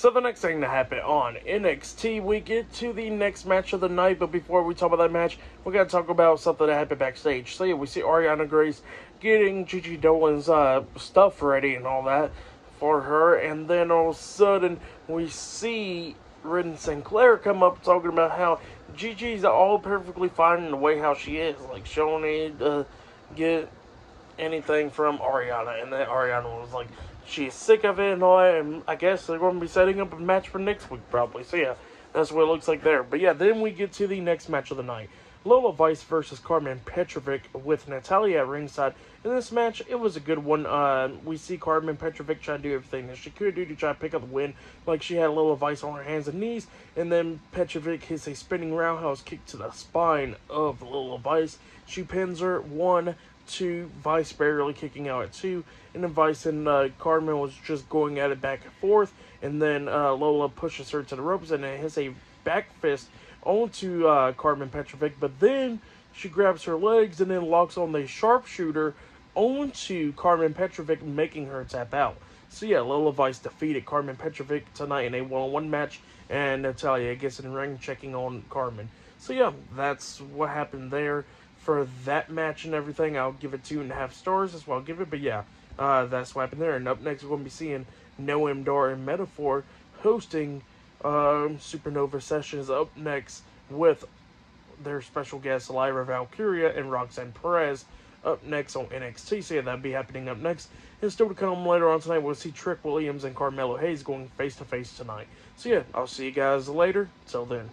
So the next thing to happen on NXT, we get to the next match of the night. But before we talk about that match, we gotta talk about something that happened backstage. So yeah, we see Arianna Grace getting Gigi Dolin's uh, stuff ready and all that for her, and then all of a sudden we see Ridden Sinclair come up talking about how Gigi's all perfectly fine in the way how she is, like she need to get anything from Arianna, and then Arianna was like, she's sick of it and I guess they're going to be setting up a match for next week probably. So yeah, that's what it looks like there. But yeah, then we get to the next match of the night. Lola Vice versus Karmen Petrovic with Natalya at ringside. In this match, it was a good one. Uh, we see Karmen Petrovic try to do everything that she could do to try to pick up the win. Like she had Lola Vice on her hands and knees, and then Petrovic hits a spinning roundhouse kick to the spine of Lola Vice. She pins her one, two, Vice barely kicking out at two, and then Vice and uh, Karmen was just going at it back and forth, and then uh, Lola pushes her to the ropes and it hits a back fist onto uh, Karmen Petrovic, but then she grabs her legs and then locks on the sharpshooter onto Karmen Petrovic, making her tap out. So yeah, Lola Vice defeated Karmen Petrovic tonight in a one-on-one match, and Natalya gets in the ring checking on Karmen. So yeah, that's what happened there for that match and everything. I'll give it two and a half stars. What I'll give it. But yeah, uh, that's what happened there. And up next, we're going to be seeing Noam Dar and Meta-Four hosting um, Supernova Sessions up next with their special guests Lyra Valkyria and Roxanne Perez up next on NXT. So yeah, that'll be happening up next. And still to come later on tonight, we'll see Trick Williams and Carmelo Hayes going face to face tonight. So yeah, I'll see you guys later. Till then.